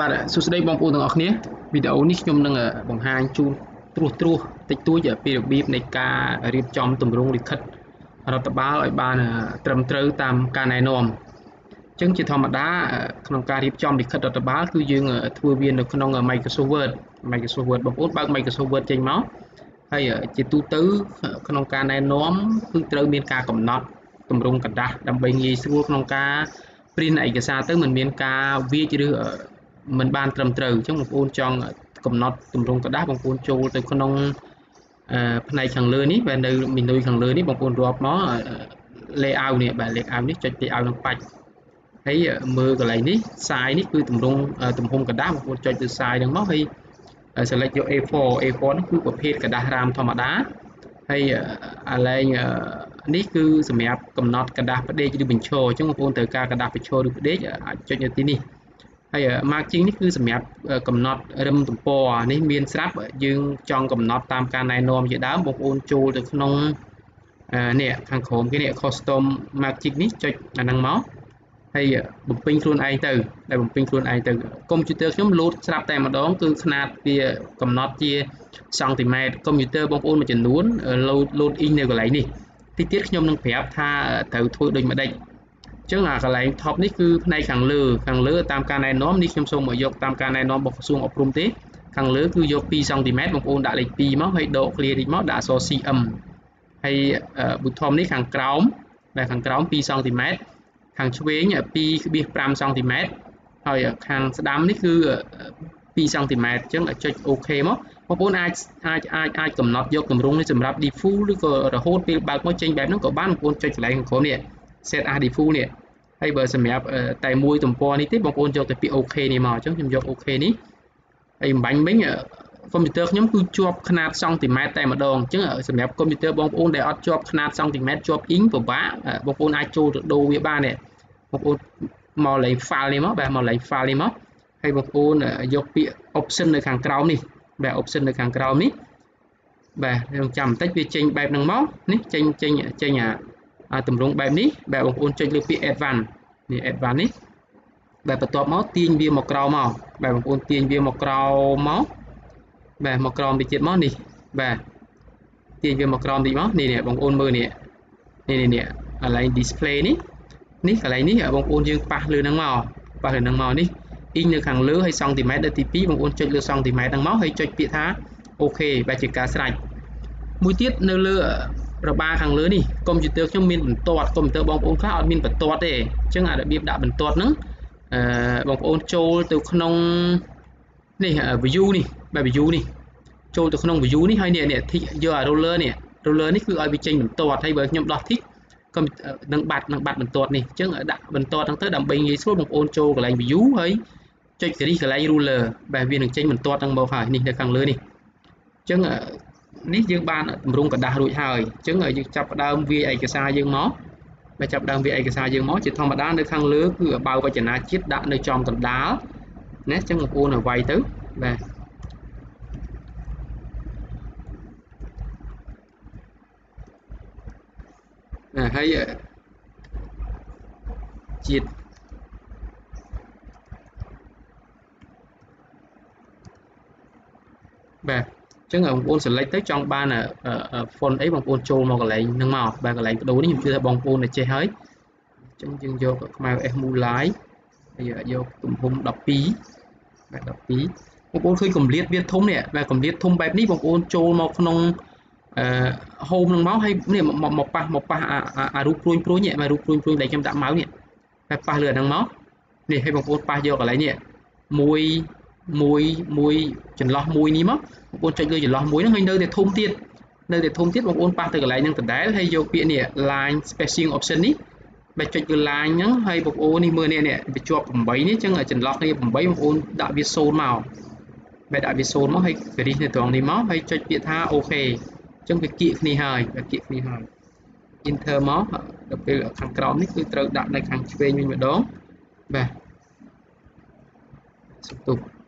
បាទសួស្តីបងប្អូនទាំងអស់គ្នាវីដេអូនេះខ្ញុំនឹងបង្ហាញជូនត្រួសត្រាសតិចតួចពីរបៀបនៃការរៀបចំទម្រង់លិខិតរដ្ឋបាលឲ្យបានត្រឹមត្រូវតាមការណែនាំអញ្ចឹងជាធម្មតាក្នុងការរៀបចំលិខិតរដ្ឋបាលគឺយើងធ្វើវានៅក្នុង Microsoft Word Microsoft Word បងប្អូនបើក Microsoft Word ចេញមកហើយជាទូទៅក្នុងការណែនាំគឺត្រូវមានការកំណត់ទម្រង់กระดาษដើម្បីងាយស្រួលក្នុងការព្រីនឯកសារទៅមិនមានការវាចឬ មិនបានត្រឹមត្រូវអញ្ចឹងបងប្អូនចង់កំណត់ទម្រង់กระดาษបងប្អូនចូលទៅក្នុងផ្នែកខាងលើនេះបាទនៅមីនុយខាងលើនេះបងប្អូនរាប់មក layout នេះបាទ layout នេះចុច layout នឹងបាច់ហើយមើលកន្លែងនេះ size នេះគឺទម្រង់ទំហំกระดาษបងប្អូនចុចទៅ size ហ្នឹងមកហើយ select យក A4 A4 នេះគឺប្រភេទกระดาษរាមធម្មតាហើយអាឡែងនេះគឺសម្រាប់កំណត់กระดาษផ្ដេកឬបញ្ឈរអញ្ចឹងបងប្អូនត្រូវការกระดาษបញ្ឈរឬផ្ដេកអាចចុចនៅទីនេះ ហើយ margin នេះគឺសម្រាប់កំណត់រឹមទំព័រនេះមានស្រាប់យើងចង់កំណត់តាមការណែនាំជាដើមបងប្អូនចូលទៅក្នុងនេះខាងក្រោមគេនេះ custom margin នេះចុចអាហ្នឹងមកហើយបំពេញខ្លួនឯងទៅដែលបំពេញខ្លួនឯងទៅកុំព្យូទ័រខ្ញុំលោតស្រាប់តែម្ដងគឺខ្នាតវាកំណត់ជាសង់ទីម៉ែត្រកុំព្យូទ័របងប្អូនមួយចំនួនលោតលោតអ៊ីងនៅកន្លែងនេះតិចទៀតខ្ញុំនឹងប្រាប់ថាត្រូវធ្វើដូចម្ដេច ចឹងអាកន្លែង top នេះគឺផ្នែកខាងលើខាងលើតាមការណែនាំនេះខ្ញុំសូមមកយកតាមការណែនាំរបស់ក្រសួងអប់រំទេខាងលើគឺយក2សង់ទីម៉ែត្របងប្អូនដាក់លេខ2មកហើយដក clear តិចមកដាក់អក្សរ cm ហើយ bottom នេះខាងក្រោមដែលខាងក្រោម2សង់ទីម៉ែត្រខាងឆ្វេង2.5សង់ទីម៉ែត្រហើយខាងស្ដាំនេះគឺ2សង់ទីម៉ែត្រអញ្ចឹងចុច OK មកបងប្អូនអាចអាចអាចអាចកំណត់យកទម្រង់នេះសម្រាប់ default ឬក៏រហូតពេលបើកមកចេញបែបហ្នឹងក៏បានបងប្អូនចុចកន្លែងខាងក្រោមនេះ set as default នេះហើយបើសម្រាប់តែមួយទំព័រនេះទេបងប្អូនយកតែពាក្យ OK នេះមកអញ្ចឹងខ្ញុំយក OK នេះហើយបំបញ្ញមិញកុំព្យូទ័រខ្ញុំគឺជាប់ຂະຫນາດសង់ទីម៉ែត្រតែម្ដងអញ្ចឹងសម្រាប់កុំព្យូទ័របងប្អូនដែលអត់ជាប់ຂະຫນາດសង់ទីម៉ែត្រជាប់អ៊ីងពិបាកបងប្អូនអាចចូលទៅដូរវាបានទេបងប្អូនមកលេខ file នេះមកបែរមកលេខ file នេះមកហើយបងប្អូនយកពាក្យ option នៅខាងក្រោមនេះបែរ option នៅខាងក្រោមនេះបាទខ្ញុំចាំបន្តិចវាចេញបែបហ្នឹងមកនេះចេញចេញចេញអា ទម្រង់បែបនេះបែបបងប្អូនចុចលើពាក្យ advance នេះ advance នេះបែបបន្ទាប់មកទាញវាមកក្រោមមកបែបបងប្អូនទាញវាមកក្រោមមកបាទមកក្រោមតិចទៀតមកនេះបាទទាញវាមកក្រោមតិចមកនេះនេះបងប្អូនមើលនេះនេះនេះកន្លែង display នេះនេះកន្លែងនេះបងប្អូនយើងប៉ះលើហ្នឹងមកប៉ះលើហ្នឹងមកនេះអ៊ីងនៅខាងលើហើយសង់ទីម៉ែត្រដល់ទី2បងប្អូនចុចលើសង់ទីម៉ែត្រហ្នឹងមកហើយចុចពាក្យថាអូខេបែបជាការស្រេចមួយទៀតនៅលើ របាខាងលើនេះកុំព្យូទ័រខ្ញុំមានបន្ទាត់កុំព្យូទ័របងប្អូនខ្លះអត់មានបន្ទាត់ទេអញ្ចឹងអារបៀបដាក់បន្ទាត់ហ្នឹងអឺបងប្អូនចូលទៅក្នុងនេះ view នេះបែប view នេះចូលទៅក្នុង view នេះហើយនេះនេះយកអា roller នេះ roller នេះគឺឲ្យវាចេញបន្ទាត់ហើយបើខ្ញុំដោះ tick ក៏នឹងបាត់នឹងបាត់បន្ទាត់នេះអញ្ចឹងដាក់បន្ទាត់ហ្នឹងទៅដើម្បីងាយស្រួលបងប្អូនចូលកន្លែង view ហើយចុចសេរីកន្លែង ruler បែបវានឹងចេញបន្ទាត់ហ្នឹងមកហើយនេះនៅខាងលើនេះអញ្ចឹង នេះយើងបានតម្រង់กระดาษរួចហើយអញ្ចឹងយើងចាប់ផ្ដើមវាឯកសារយើងមកបើចាប់ដើមវាឯកសារយើងមកជាធម្មតានៅខាងលើគឺបើវចនាជាតិដាក់នៅចំកណ្ដាលណាអញ្ចឹងបងប្អូនឲ្យវាយទៅបាទណាហើយជាតិបាទ អញ្ចឹងបងប្អូន select ទៅចង់បាន font អីបងប្អូនចូលមកកន្លែងហ្នឹងមកបាទកន្លែងបដូរនេះខ្ញុំជឿថាបងប្អូនតែចេះហើយអញ្ចឹងយើងយកខ្មែរ S Mulai ហើយយកទំហំ12បាទ12បងប្អូនឃើញកម្រិតវាធំនេះបាទកម្រិតធំបែបនេះបងប្អូនចូលមកក្នុងអឺ home នឹងមកហើយនេះមកប៉ះមកប៉ះអារូបព្រួយព្រួយនេះបាទរូបព្រួយព្រួយដែលខ្ញុំដាក់ម៉ៅនេះតែប៉ះលើអាហ្នឹងមកនេះឲ្យបងប្អូនប៉ះយកកន្លែងនេះមួយ មួយមួយចន្លោះមួយនេះមកបងប្អូនចុចលើចន្លោះមួយហ្នឹងហើយនៅតែធំទៀតនៅតែធំទៀតបងប្អូនប៉ះទៅកន្លែងហ្នឹងដដែលហើយយកពាក្យនេះ line spacing option នេះបើចុចលើ line ហ្នឹងហើយបងប្អូននេះមើលនេះនេះវាជាប់8នេះអញ្ចឹងចន្លោះគ្នា8បងប្អូនដាក់វា0មកបែរដាក់វា0មកហើយវារីសនៅត្រង់នេះមកហើយចុចពាក្យថាអូខេអញ្ចឹងវាគៀកគ្នាហើយវាគៀកគ្នាហើយ enter មកដល់ពេលខាងក្រោមនេះគឺត្រូវដាក់នៅខាងឆ្វេងវិញម្ដងបាទសុំទោស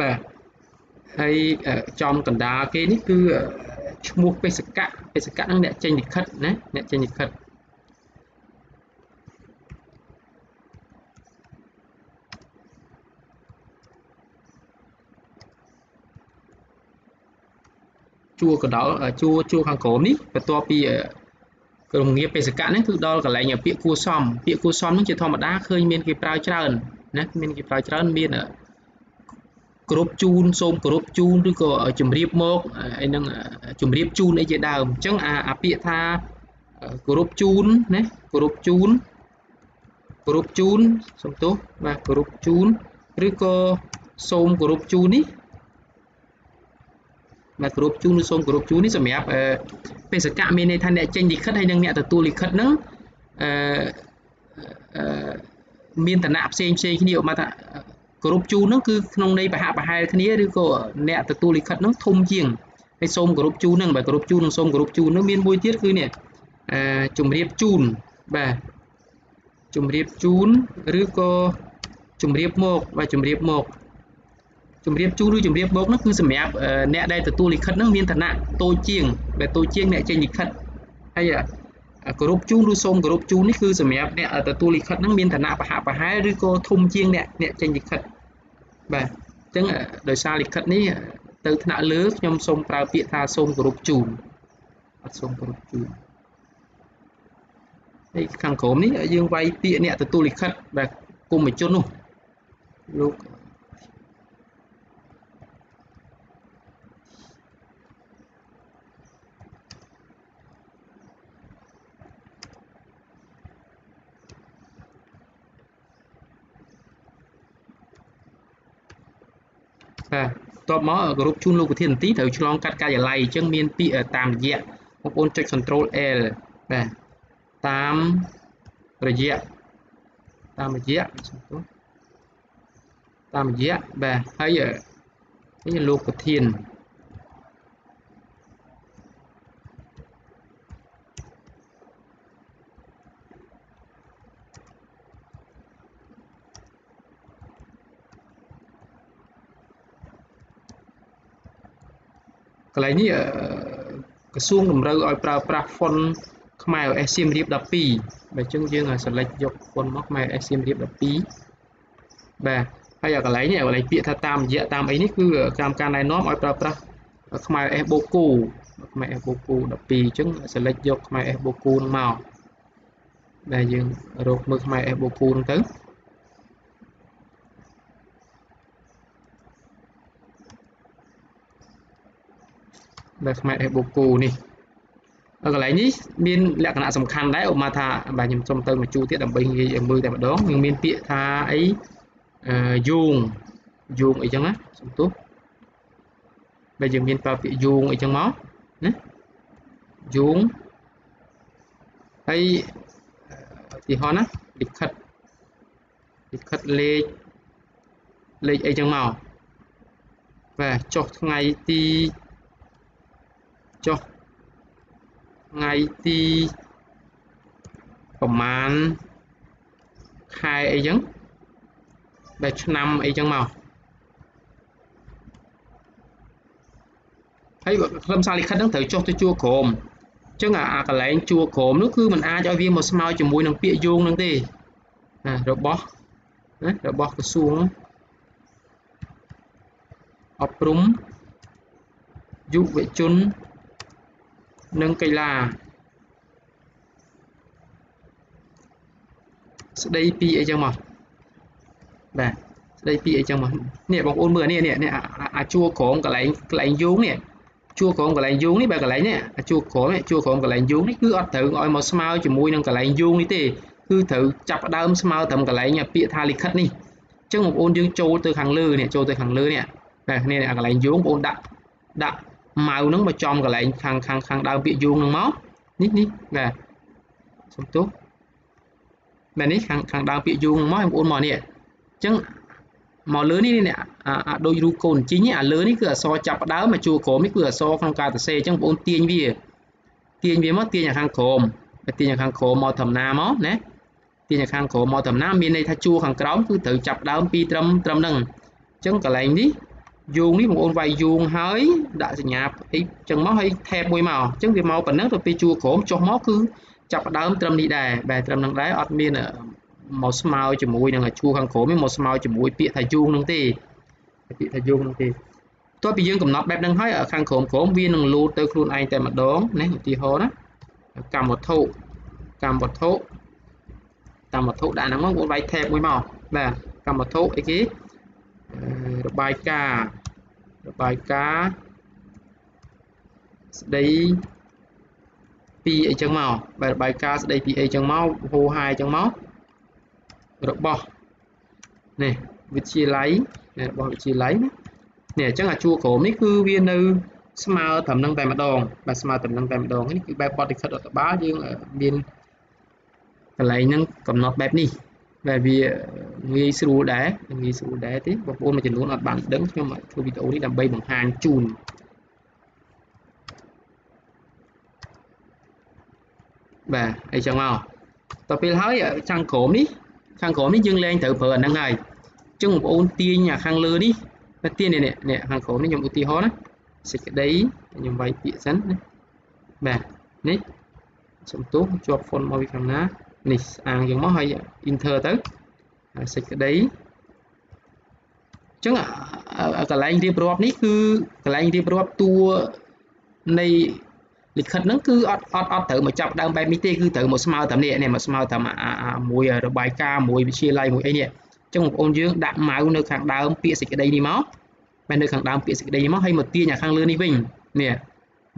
បាទហើយចំកណ្ដាលគេនេះគឺឈ្មោះបេសកៈបេសកៈហ្នឹងអ្នកចេញលិខិតណាអ្នកចេញលិខិតជួរកណ្ដោជួរជួរខាងក្រោមនេះបន្ទាប់ពីក្រុមងារបេសកៈហ្នឹងគឺដល់កន្លែងពាក្យគួសមពាក្យគួសមហ្នឹងជាធម្មតាឃើញមានគេប្រើច្រើនណាមានគេប្រើច្រើនមាន គ្រប់ជូនសូមគោរពជូនឬក៏ជំរាបមកអីហ្នឹងជំរាបជូនអីជាដើមអញ្ចឹងអាអាពាក្យថាគោរពជូនណាគោរពជូនគោរពជូនសំទោសបាទគោរពជូនឬក៏សូមគោរពជូននេះបាទគោរពជូនឬសូមគោរពជូននេះសម្រាប់បេសកៈមានន័យថាអ្នកចេញលិខិតហើយនិងអ្នកទទួលលិខិតហ្នឹងអឺមានឋានៈផ្សេងផ្សេងគ្នាឧបមាថា គោរពជូនហ្នឹងគឺក្នុងន័យបហបហែលគ្នាឬក៏អ្នកទទួលលិខិតហ្នឹងធំជាងហើយសូមគោរពជូនហ្នឹងបើគោរពជូននិងសូមគោរពជូនហ្នឹងមានមួយទៀតគឺនេះអឺជំរាបជូនបាទជំរាបជូនឬក៏ជំរាបមកបាទជំរាបមកជំរាបជូនឬជំរាបមកនោះគឺសម្រាប់អ្នកដែលទទួលលិខិតហ្នឹងមានឋានៈតូចជាងដែលតូចជាងអ្នកចេញលិខិតហើយ គោរពជូនឬសូមគោរពជូននេះគឺសម្រាប់អ្នកទទួលលិខិតហ្នឹងមានឋានៈប្រហាក់ប្រហែលឬក៏ធំជាងអ្នកអ្នកចេញលិខិតបាទអញ្ចឹងដោយសារលិខិតនេះទៅថ្នាក់លើខ្ញុំសូមប្រើពាក្យថាសូមគោរពជូនអត់សូមគោរពជូនហើយខាងក្រោមនេះយើងវាយពាក្យអ្នកទទួលលិខិតបាទគុំជននោះលោក បាទតបមកគោរពជូនលោកប្រធានមន្ត្រីត្រូវឆ្លងកាត់ការិយាល័យអញ្ចឹងមានពាក្យតាមរយៈបងប្អូនចុច control L បាទតាមរយៈតាមរយៈតាមរយៈបាទហើយនេះលោកប្រធាន កន្លែងនេះក្រសួងតម្រូវឲ្យប្រើប្រាស់ font ខ្មែរ OS សៀមរាប12បើអញ្ចឹងយើង select យក font មកខ្មែរ OS សៀមរាប12បាទហើយកន្លែងនេះកន្លែងពាក្យថាតាមរយៈតាមអីនេះគឺតាមការណែនាំឲ្យប្រើប្រាស់ខ្មែរ OS បូកូខ្មែរ OS បូកូ12អញ្ចឹង select យកខ្មែរ OS បូកូនឹងមកដែលយើងរកមើលខ្មែរ OS បូកូនឹងទៅ ដែលខ្មែរ F បូកគូនេះកន្លែងនេះមានលក្ខណៈសំខាន់ដែរឧបមាថាបាទខ្ញុំសុំទៅមកជួទៀតដើម្បីងាយមើលតែម្ដងយើងមានពាក្យថាអីយោងយោងអីចឹងណាសំទោសបើយើងមានប្រើពាក្យយោងអីចឹងមកណាយោងហើយឧទាហរណ៍ណាលិខិតលិខិតលេខលេខអីចឹងមកបាទចុះថ្ងៃទី ចុះថ្ងៃទីប្រមាណខែអីចឹងដែលឆ្នាំអីចឹងមកហើយខ្លឹមសារលិខិតហ្នឹងត្រូវចុះទៅជួរក្រមអញ្ចឹងអាកន្លែងជួរក្រមនោះគឺมันអាចឲ្យវាមកស្មើជាមួយនឹងពាក្យយោងហ្នឹងទេណារបស់ណារបស់ក្រសួងអប់រំយុវជន និងកីឡា ស្ដីពីអីចឹងមកបាទស្ដីពីអីចឹងមកនេះបងប្អូនមើលនេះនេះអាជួរក្រមកន្លែងកន្លែងយោងនេះជួរក្រមកន្លែងយោងនេះបើកន្លែងនេះអាជួរក្រមជួរក្រមកន្លែងយោងនេះគឺអត់ត្រូវឲ្យមកស្មើជាមួយនឹងកន្លែងយោងនេះទេគឺត្រូវចាប់ដើមស្មើត្រឹមកន្លែងពាក្យថាលិខិតនេះអញ្ចឹងបងប្អូនយើងចូលទៅខាងលើនេះចូលទៅខាងលើនេះបាទនេះអាកន្លែងយោងបងប្អូនដាក់ដាក់ ម៉ៅហ្នឹងមកចំកន្លែងខាងខាងខាងដើមពាក្យយូងហ្នឹងមកនេះនេះបាទសំទោសមែននេះខាងខាងដើមពាក្យយូងមកបងប្អូនមកនេះអញ្ចឹងមកលើនេះនេះអាដូចរូបកូនជីងអាលើនេះគឺអក្សរចាប់ដើមមកជួរក្រោមនេះគឺអក្សរក្នុងការសរសេរអញ្ចឹងបងប្អូនទាញវាទាញវាមកទាញខាងក្រោមទាញខាងក្រោមមកធម្មតាមកណាទាញខាងក្រោមមកធម្មតាមានន័យថាជួរខាងក្រោមគឺត្រូវចាប់ដើមពីត្រឹមត្រឹមហ្នឹងអញ្ចឹងកន្លែងនេះ យោងនេះបងប្អូនវាយយោងហើយដាក់សញ្ញាអីចឹងមកហើយថេបមួយមកអញ្ចឹងវាមកប៉ុណ្ណឹងទៅពេលជួរក្រោមចុះមកគឺចាប់ដើមត្រឹមនេះដែរបែរត្រឹមនឹងដែរអត់មានមកស្មើជាមួយនឹងជួរខាងក្រោមមកស្មើជាមួយពាក្យថាយោងនឹងទេពាក្យថាយោងនឹងទេតើពីយើងកំណត់បែបហ្នឹងហើយខាងក្រោមក្រោមវានឹងលោតទៅខ្លួនឯងតែម្ដងណាឧទាហរណ៍ណាកម្មវត្ថុកម្មវត្ថុកម្មវត្ថុដាក់ហ្នឹងមកវាយ tab មួយមកបាទកម្មវត្ថុអីគេ របាយការណ៍របាយការណ៍ស្ដីពីអីចឹងមកបែររបាយការណ៍ស្ដីពីអីចឹងមកហូហាយចឹងមករបស់នេះវិទ្យាល័យរបស់វិទ្យាល័យណានេះអញ្ចឹងអាជួរក្រមនេះគឺវានៅស្មើត្រឹមនឹងតែម្ដងបាទស្មើត្រឹមនឹងតែម្ដងនេះគឺបែបបទលិខិតរដ្ឋបាលយើងមានកន្លែងហ្នឹងកំណត់បែបនេះ ដែលវាងាយស្រួលដែរងាយស្រួលដែរទេបងប្អូនមួយចំនួនអត់បានដឹងខ្ញុំធ្វើវីដេអូនេះដើម្បីបង្ហាញជូនបាទអីចឹងមកតទៅពេលហើយខាងក្រោមនេះខាងក្រោមនេះយើងលែងត្រូវប្រើអាហ្នឹងហើយអញ្ចឹងបងប្អូនទាញអាខាងលើនេះទាញនេះនេះខាងក្រោមនេះខ្ញុំឧទាហរណ៍ណាសេចក្តីខ្ញុំវាយពាក្យសិនណាបាទនេះសំទោសជាប់ font មកពីខាងណា នេះស្អាងយ៉ាងមកហើយ enter ទៅហើយសេចក្តីអញ្ចឹងកន្លែងរៀបរាប់នេះគឺកន្លែងរៀបរាប់តួនៃលិខិតហ្នឹងគឺអត់អត់អត់ត្រូវមកចាប់ដើមបែបនេះទេគឺត្រូវមកស្មើតាមនេះនេះមកស្មើតាមមួយរបាយការណ៍មួយវិទ្យាល័យមួយអីនេះអញ្ចឹងបងប្អូនយើងដាក់ម៉ៅនៅខាងដើមពាក្យសេចក្តីនេះមកបែរនៅខាងដើមពាក្យសេចក្តីនេះមកហើយមកទាញអាខាងលើនេះវិញនេះ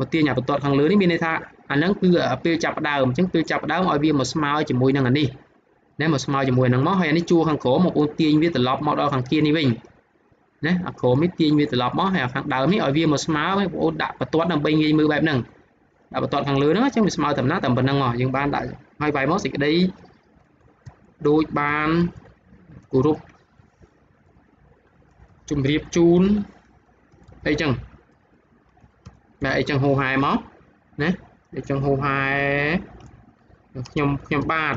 មកទាញអាបន្ទាត់ខាងលើនេះមានន័យថា អាហ្នឹងគឺពេលចាប់ដើមអញ្ចឹងពេលចាប់ដើមឲ្យវាមកស្មើជាមួយនឹងអានេះណាមកស្មើជាមួយនឹងមកហើយអានេះជួរខាងក្រោមមកអូនទាញវាត្រឡប់មកដល់ខាងគៀននេះវិញណាអាក្រោមនេះទាញវាត្រឡប់មកហើយអាខាងដើមនេះឲ្យវាមកស្មើបងប្អូនដាក់បន្ទាត់ដើម្បីងាយមើលបែបហ្នឹងដាក់បន្ទាត់ខាងលើហ្នឹងអញ្ចឹងវាស្មើតាមណាតាមប៉ុណ្្នឹងមកយើងបានដាក់ហើយបាយមកសេចក្តីដូចបានគោរពជំរាបជូនអីចឹងបាទអីចឹងហូហែមកណា អីចឹងហូហែខ្ញុំខ្ញុំបាទ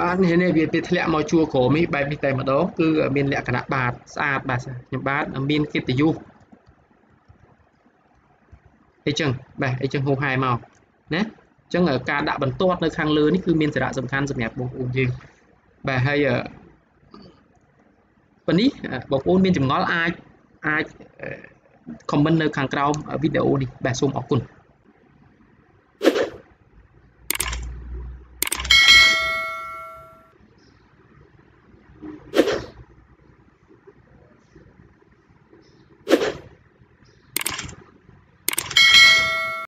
បាទនេះនេះវាវាធ្លាក់មកជួរក្រោមនេះបែបនេះតែម្ដងគឺមានលក្ខណៈបាទស្អាតបាទខ្ញុំបាទមានកិត្តិយសអីចឹងបាទអីចឹងហូហែមកណាអញ្ចឹងការដាក់បន្ទាត់នៅខាងលើនេះគឺមានសារៈសំខាន់សម្រាប់បងប្អូនយើងបាទហើយប៉ុន្នេះបងប្អូនមានចម្ងល់អាចអាច comment នៅខាងក្រោមវីដេអូនេះបាទសូមអរគុណ